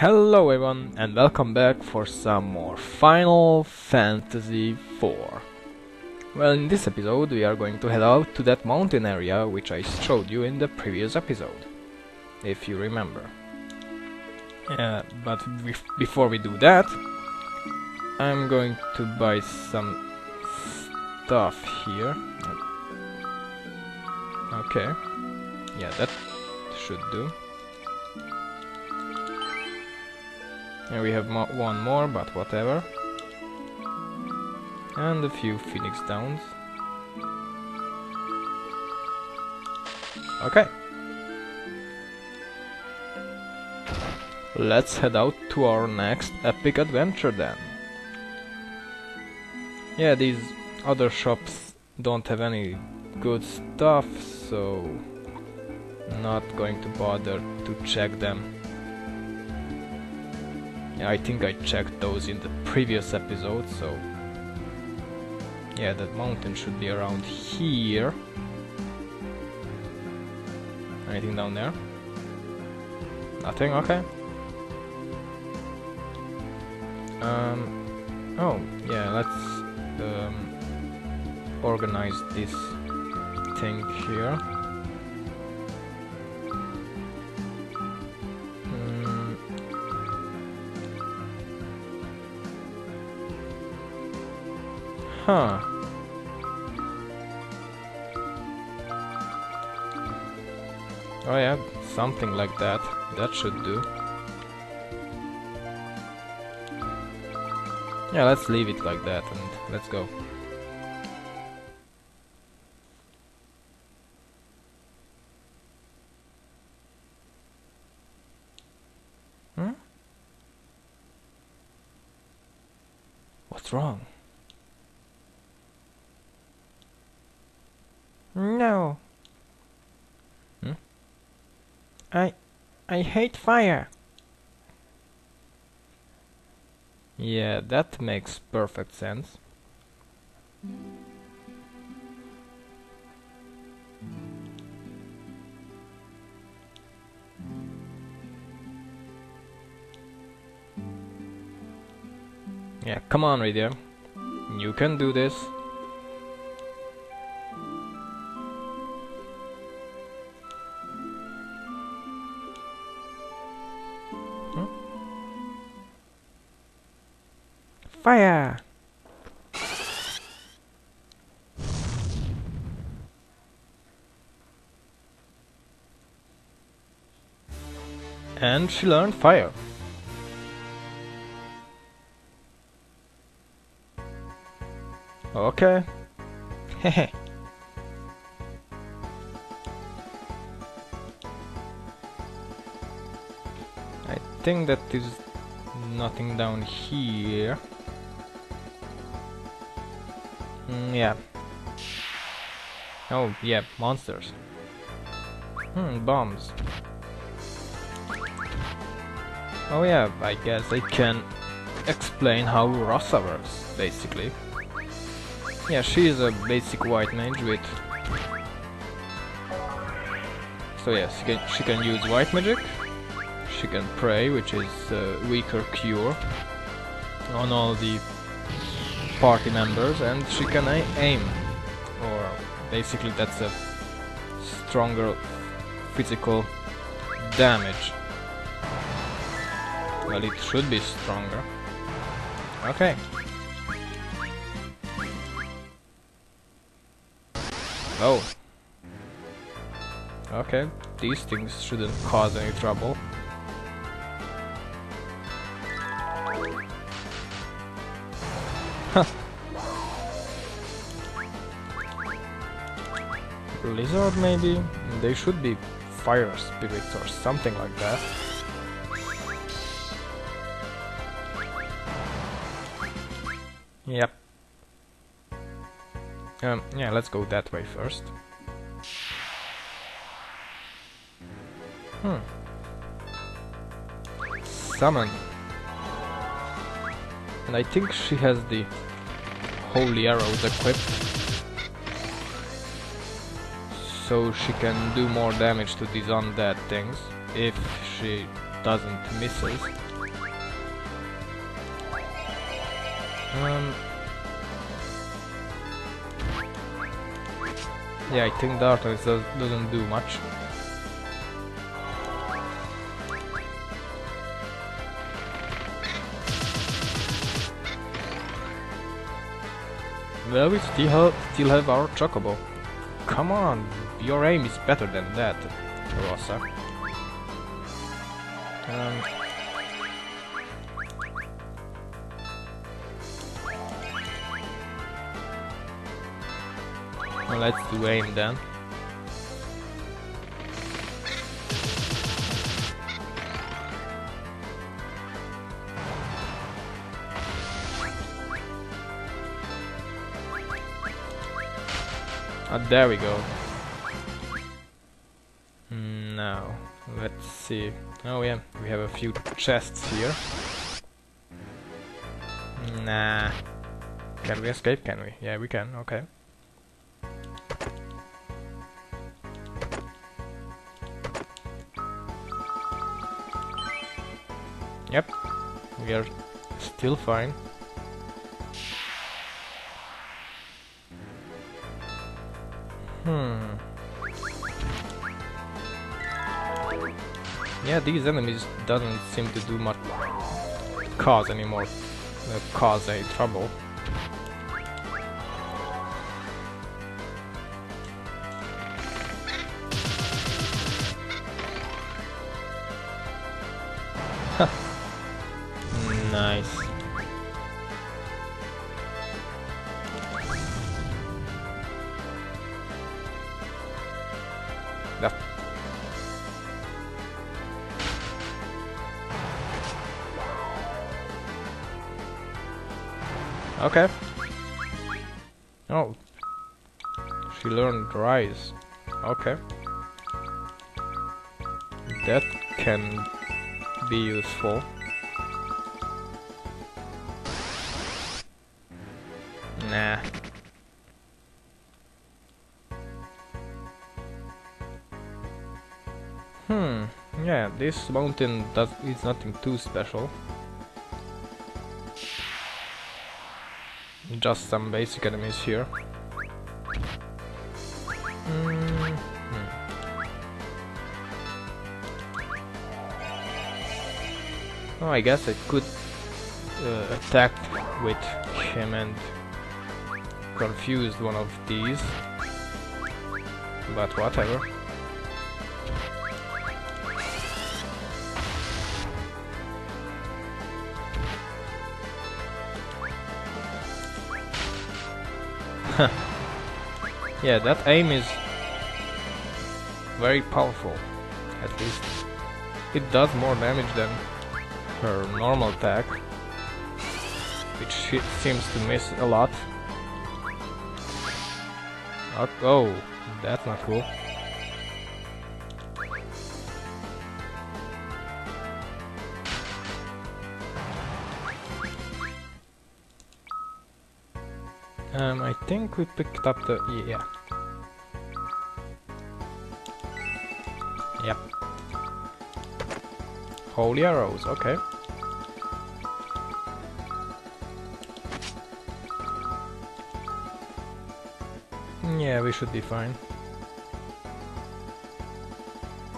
Hello everyone and welcome back for some more Final Fantasy IV. Well, in this episode we are going to head out to that mountain area which I showed you in the previous episode, if you remember. But before we do that, I'm going to buy some stuff here. Okay, yeah, that should do. And we have mo one more, but whatever. And a few Phoenix Downs. Okay. Let's head out to our next epic adventure then. Yeah, these other shops don't have any good stuff, so not going to bother to check them. I think I checked those in the previous episode, so... Yeah, that mountain should be around here. Anything down there? Nothing? Okay. Um... Oh, yeah, let's... Um, organize this thing here. Huh. Oh yeah, something like that. That should do. Yeah, let's leave it like that and let's go. Hmm? What's wrong? No. Hmm? I I hate fire. Yeah, that makes perfect sense. Yeah, come on, Rydia. You can do this. And she learned fire. Okay. Hehe. I think that is nothing down here. Mm, yeah. Oh, yeah, monsters. Hmm, bombs. Oh yeah, I guess I can explain how Rosa works, basically. Yeah, she is a basic white mage with... So yes, she can, she can use white magic, she can pray, which is weaker cure on all the party members, and she can aim, or basically that's a stronger physical damage. Well, it should be stronger. Okay. Oh. Okay, these things shouldn't cause any trouble. Lizard maybe? They should be fire spirits or something like that. Um, yeah, let's go that way first. Hmm. Summon. And I think she has the holy arrows equipped. So she can do more damage to these undead things if she doesn't miss it. Um, yeah, I think darkness does, doesn't do much. Well, we still have, still have our chocobo. Come on, your aim is better than that, Rosa. Um, well, let's do aim then. Ah, there we go. Now, let's see. Oh yeah, we have a few chests here. Nah. Can we escape? Can we? Yeah, we can. Okay. Yep. We are still fine. Hmm. Yeah, these enemies doesn't seem to do much cause anymore. Uh, cause any trouble. Nice. Okay. Oh. She learned rise. Okay. That can be useful. Nah. Hmm. Yeah, this mountain does is nothing too special. Just some basic enemies here. Mm hmm. Oh, I guess I could uh, attack with him and confused one of these. But whatever. yeah, that aim is very powerful. At least it does more damage than her normal attack, which she seems to miss a lot. Oh, that's not cool. Um, I think we picked up the... yeah. Yep. Holy arrows, okay. Yeah, we should be fine.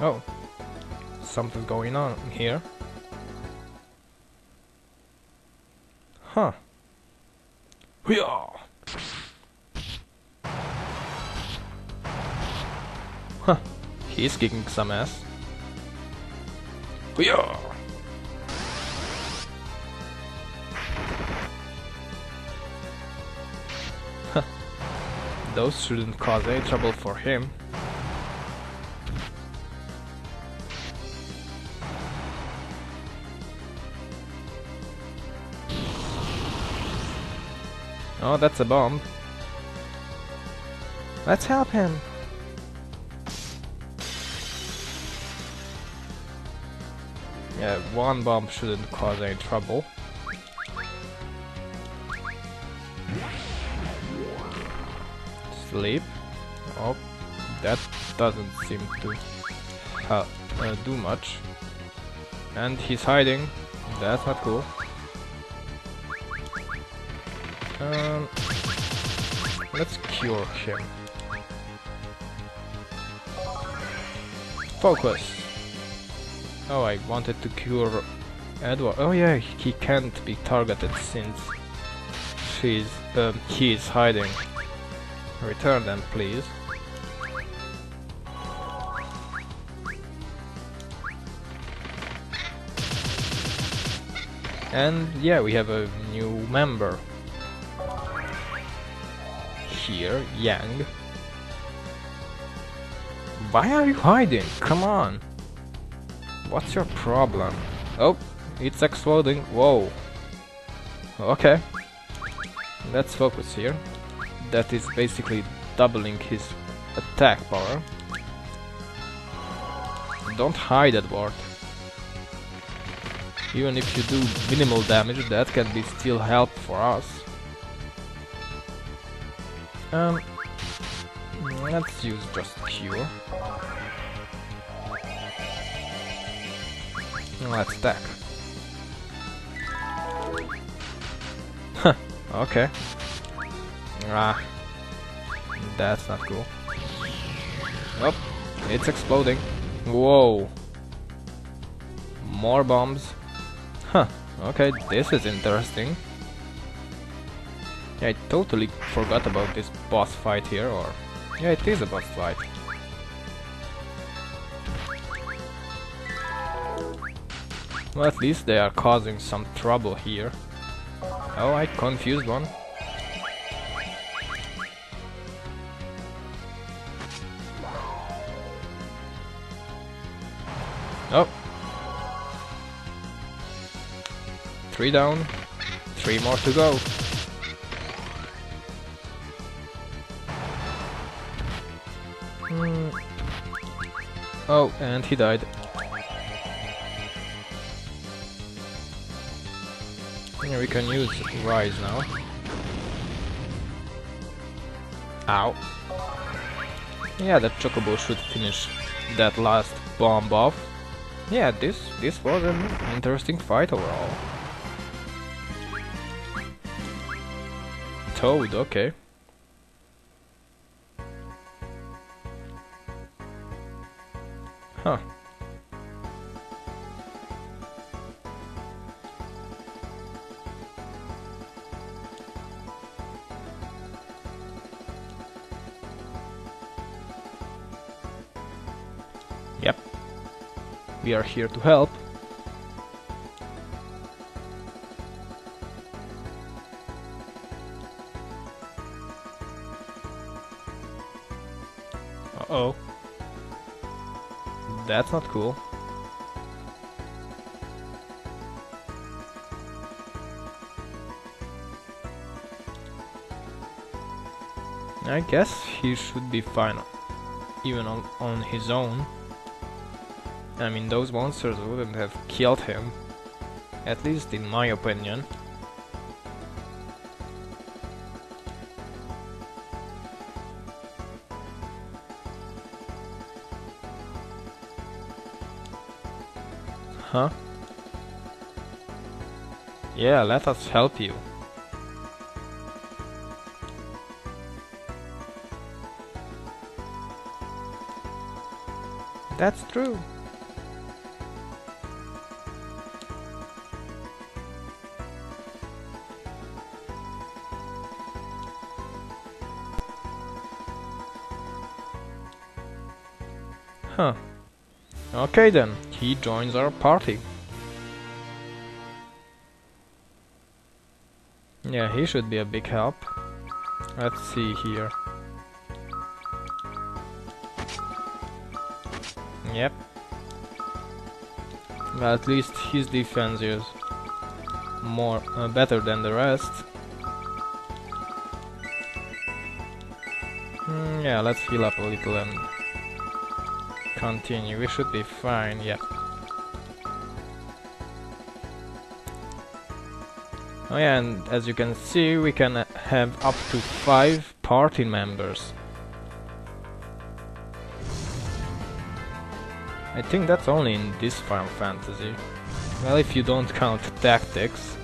Oh. Something's going on here. Huh. Hoo-yah! Huh. He's kicking some ass. Hoo-yah! Those shouldn't cause any trouble for him. Oh, that's a bomb. Let's help him. Yeah, one bomb shouldn't cause any trouble. Sleep. Oh, that doesn't seem to uh, do much. And he's hiding. That's not cool. Um, let's cure him. Focus! Oh, I wanted to cure Edward. Oh yeah, he can't be targeted since she's um, he is hiding. Return them, please. And yeah, we have a new member. Here, Yang. Why are you hiding? Come on! What's your problem? Oh, it's exploding. Whoa. Okay. Let's focus here. That is basically doubling his attack power. Don't hide, Edward. Even if you do minimal damage, that can be still help for us. Um, let's use just cure. Let's attack. Huh, okay. Ah, that's not cool. Oh, it's exploding. Whoa. More bombs. Huh, okay, this is interesting. I totally forgot about this boss fight here, or... Yeah, it is a boss fight. Well, at least they are causing some trouble here. Oh, I confused one. Oh. Three down. Three more to go. Hmm. Oh, and he died. We can use Rise now. Ow. Yeah, that Chocobo should finish that last bomb off. Yeah, this this was an interesting fight overall. Toad, okay. Huh. We are here to help. Uh-oh. That's not cool. I guess he should be fine, even on, on his own. I mean, those monsters wouldn't have killed him. At least in my opinion. Huh? Yeah, let us help you. That's true. Huh. Okay then, he joins our party. Yeah, he should be a big help. Let's see here. Yep. Well, at least his defense is more uh, better than the rest. Mm, yeah, let's heal up a little and continue. We should be fine, yeah. Oh yeah, and as you can see, we can have up to five party members. I think that's only in this Final Fantasy. Well, if you don't count tactics.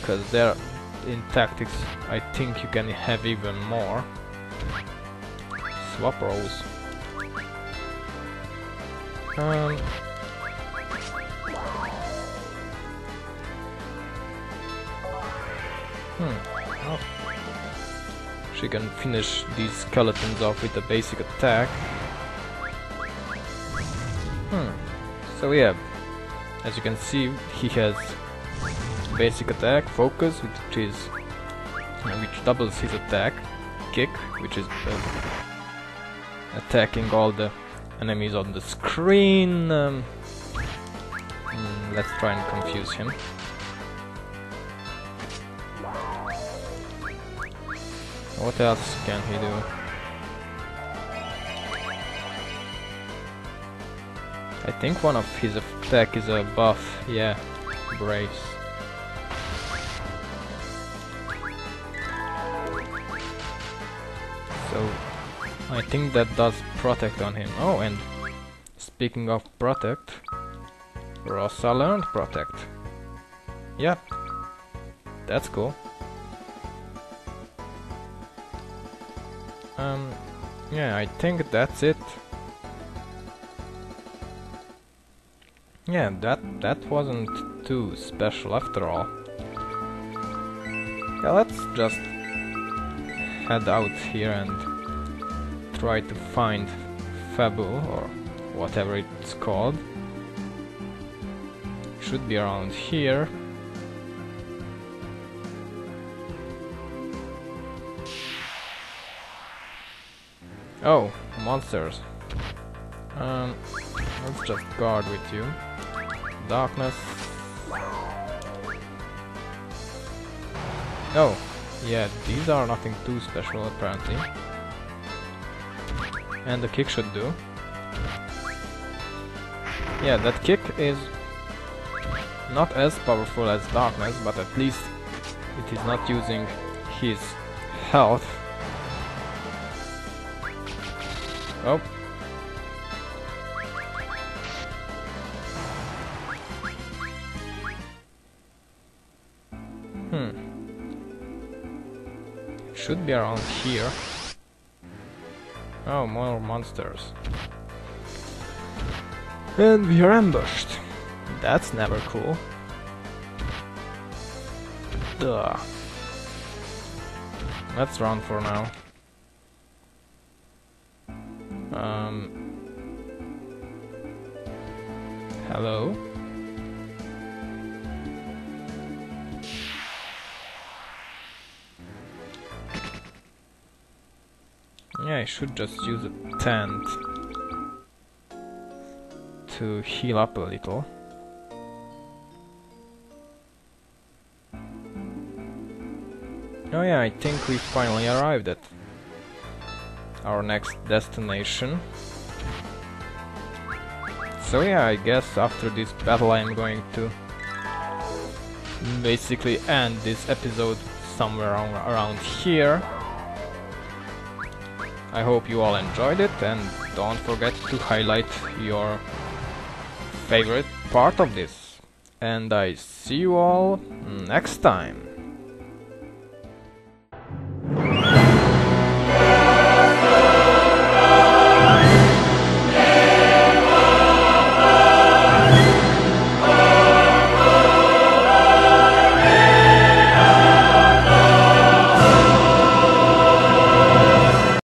Because there in tactics I think you can have even more. Swap roles. Um, hmm. Oh. She can finish these skeletons off with a basic attack. Hmm. So yeah, as you can see, he has basic attack, focus, which is which doubles his attack, kick, which is uh, attacking all the enemies on the screen. Um, let's try and confuse him. What else can he do? I think one of his attack is a buff, yeah, brace. I think that does protect on him. Oh, and speaking of protect, Rosa learned protect. Yep, that's cool. Um, yeah, I think that's it. Yeah, that that wasn't too special after all. Yeah, let's just head out here and try to find Fabul or whatever it's called. Should be around here. Oh, monsters. Um, let's just guard with you. Darkness. Oh, yeah, these are nothing too special apparently. And the kick should do. Yeah, that kick is not as powerful as Darkness, but at least it is not using his health. Oh. Hmm. Should be around here. Oh, more monsters. And we are ambushed. That's never cool. Duh. Let's run for now. Um. Hello? I should just use a tent to heal up a little. Oh yeah, I think we finally arrived at our next destination. So yeah, I guess after this battle I'm going to basically end this episode somewhere around here. I hope you all enjoyed it and don't forget to highlight your favorite part of this. And I see you all next time.